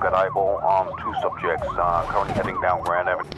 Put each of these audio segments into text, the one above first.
got eyeball on two subjects, uh, currently heading down Grand Avenue.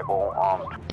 Bible. Um,